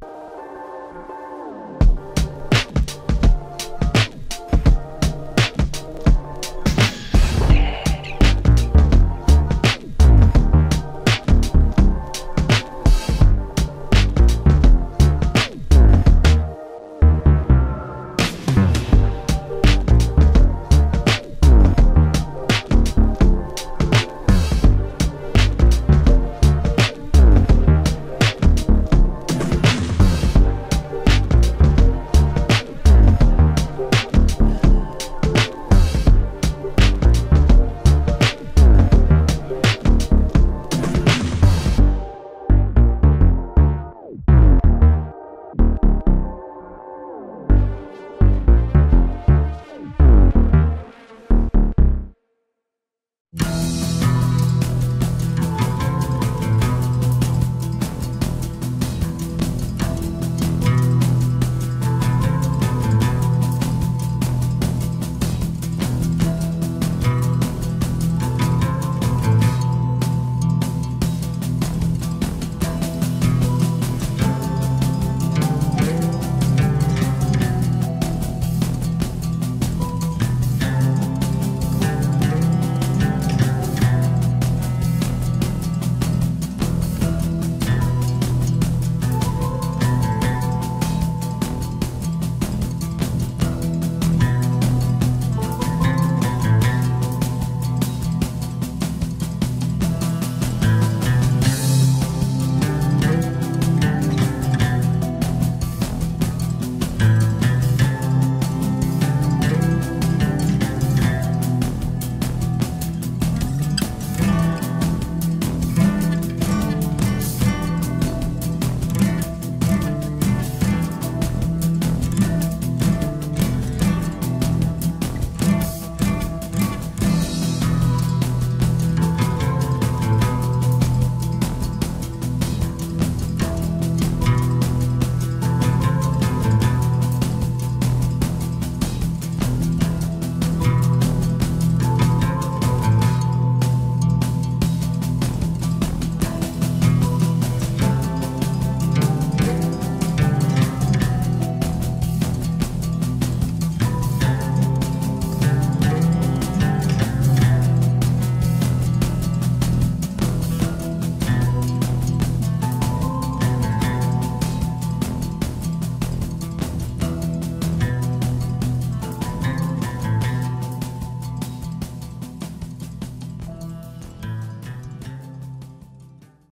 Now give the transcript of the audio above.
Bye.